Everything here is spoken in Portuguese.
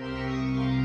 Música